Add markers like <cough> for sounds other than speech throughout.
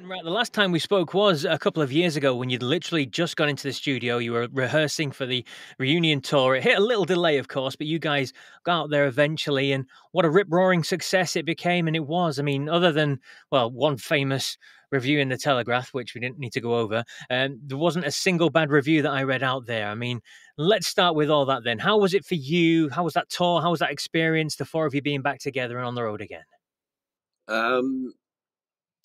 Right, the last time we spoke was a couple of years ago when you'd literally just gone into the studio. You were rehearsing for the reunion tour. It hit a little delay, of course, but you guys got out there eventually, and what a rip roaring success it became. And it was, I mean, other than, well, one famous review in the Telegraph, which we didn't need to go over, um, there wasn't a single bad review that I read out there. I mean, let's start with all that then. How was it for you? How was that tour? How was that experience, the four of you being back together and on the road again? Um,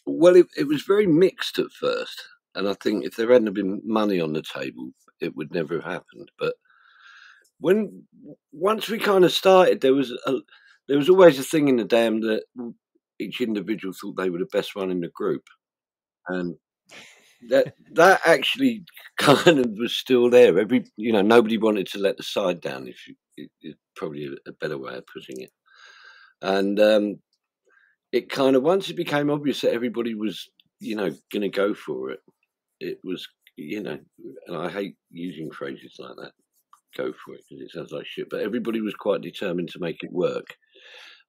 well, it, it was very mixed at first, and I think if there hadn't been money on the table, it would never have happened. But when once we kind of started, there was a there was always a thing in the Damned that each individual thought they were the best one in the group, and that that actually <laughs> kind of was still there. Every you know, nobody wanted to let the side down. If you, it, it, probably a better way of putting it, and um, it kind of once it became obvious that everybody was you know going to go for it it was you know and i hate using phrases like that go for it because it sounds like shit but everybody was quite determined to make it work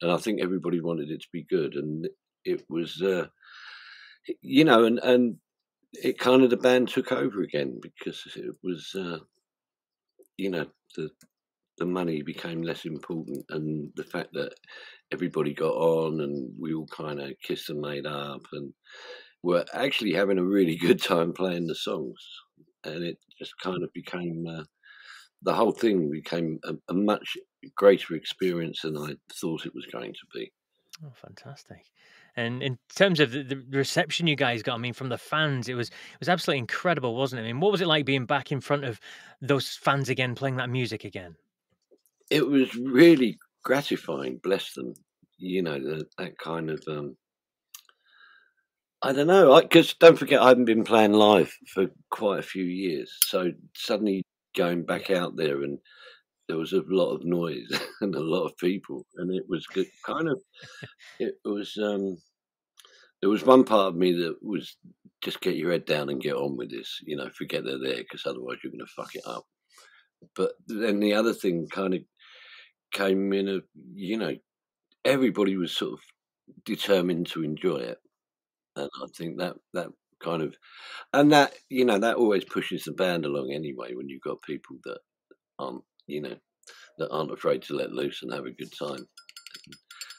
and i think everybody wanted it to be good and it was uh you know and and it kind of the band took over again because it was uh you know the the money became less important and the fact that everybody got on and we all kind of kissed and made up and were actually having a really <laughs> good time playing the songs and it just kind of became uh, the whole thing became a, a, much greater experience than I thought it was going to be. Oh, fantastic! And in terms of the, the, reception you guys got, I mean, from the fans, it was it was absolutely incredible, wasn't it? I mean, what was it like being back in front of those fans again, playing that music again? It was really gratifying. Bless them, you know the, that kind of. Um, I don't know, because don't forget I haven't been playing live for quite a few years, so suddenly going back out there and there was a lot of noise <laughs> and a lot of people, and it was good, kind of. It was. um there was one part of me that was just get your head down and get on with this, you know, forget they're there because otherwise you're going to fuck it up. But then the other thing kind of came in a you know everybody was sort of determined to enjoy it and i think that that kind of and that you know that always pushes the band along anyway when you've got people that aren't you know that aren't afraid to let loose and have a good time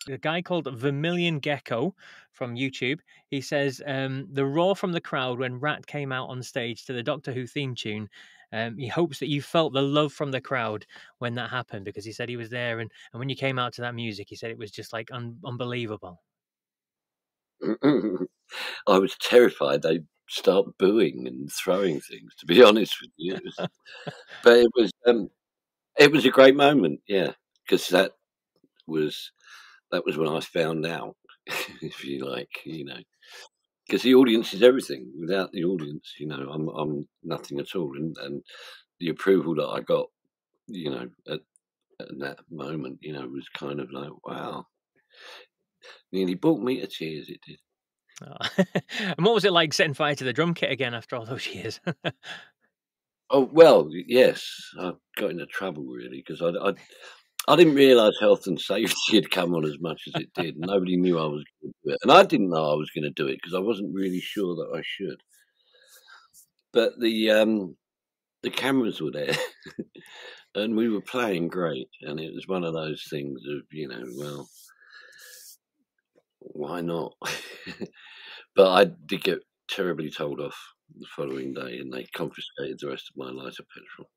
a guy called Vermilion Gecko from YouTube. He says um, the roar from the crowd when Rat came out on stage to the Doctor Who theme tune um, he hopes that you felt the love from the crowd when that happened because he said he was there and, and when you came out to that music, he said it was just like un- unbelievable. <laughs> I was terrified they'd start booing and throwing things. To be <laughs> honest with you, it was, but it was um, it was a great moment, yeah, because that was that was when I found out, <laughs> if you like, you know, because the audience is everything. Without the audience, you know, I'm I'm nothing at all. And and the approval that I got, you know, at, at that moment, you know, was kind of like, wow, nearly brought me to tears. It did. Oh. <laughs> and what was it like setting fire to the drum kit again after all those <laughs> years? oh well, yes, I got into trouble really because I, I I didn't realise health and safety <laughs> had come on as much as it did. Nobody knew I was going to do it, and I didn't know I was going to do it because I wasn't really sure that I should. But the um, the cameras were there, <laughs> and we were playing great, and it was one of those things of you know, well, why not? <laughs> but I did get terribly told off the following day, and they confiscated the rest of my lighter petrol.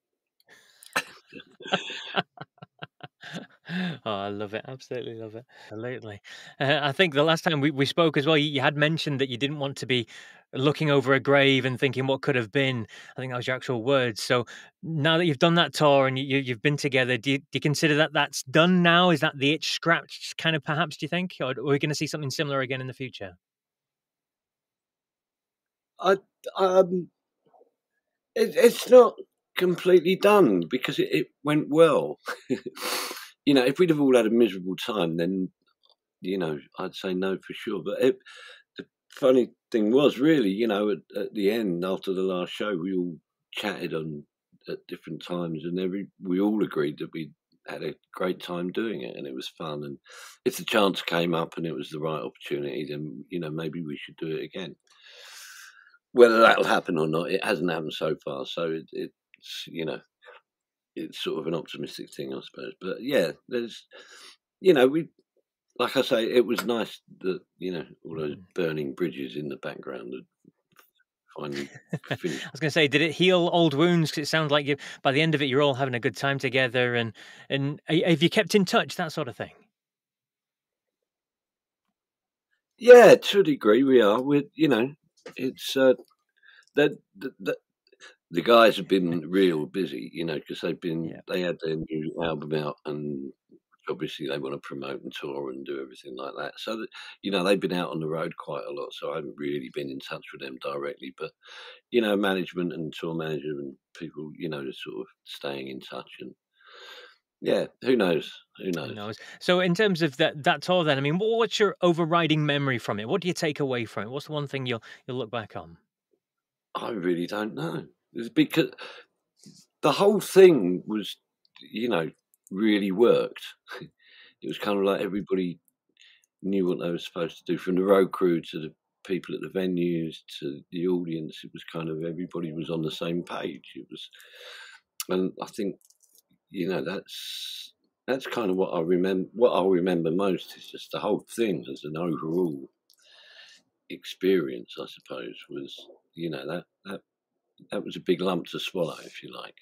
<laughs> oh, I love it. Absolutely love it. Absolutely. Uh, I think the last time we, we spoke as well, you, you, had mentioned that you didn't want to be looking over a grave and thinking what could have been. I think that was your actual words. So now that you've done that tour and you, you've been together, do you, do you consider that that's done now? Is that the itch scratched kind of perhaps, do you think? Or are we going to see something similar again in the future? I, um, it, it's not completely done because it, it went well. <laughs> you know, if we'd have all had a miserable time, then you know, I'd say no for sure. But it, the funny thing was, really, you know, at, at, the end after the last show, we all chatted on at different times, and every we all agreed that we had a great time doing it, and it was fun. And if the chance came up and it was the right opportunity, then you know maybe we should do it again. Whether that'll happen or not, it hasn't happened so far. So it, it's you know it's sort of an optimistic thing, I suppose. But yeah, there's you know we like I say, it was nice that you know all those mm. burning bridges in the background finally finished. I was going to say, did it heal old wounds? Because it sounds like you, by the end of it, you're all having a good time together, and and have you kept in touch, that sort of thing? Yeah, to a degree, we are. We, you know, it's uh, that the, the guys have been real busy, you know, because they've been yeah. they had their new album out and obviously they want to promote and tour and do everything like that. So that, you know they've been out on the road quite a lot, so I haven't really been in touch with them directly. But you know, management and tour manager and people, you know, just sort of staying in touch and yeah, who knows? Who knows? Who knows? So, in terms of that that tour, then, I mean, what's your overriding memory from it? What do you take away from it? What's the one thing you'll you'll look back on? I really don't know. Because the whole thing was, you know, really worked. <laughs> it was kind of like everybody knew what they were supposed to do, from the road crew to the people at the venues to the audience. It was kind of everybody was on the same page. It was, and I think, you know, that's that's kind of what I remember. What I remember most is just the whole thing as an overall experience. I suppose was, you know, that that that was a big lump to swallow, if you like.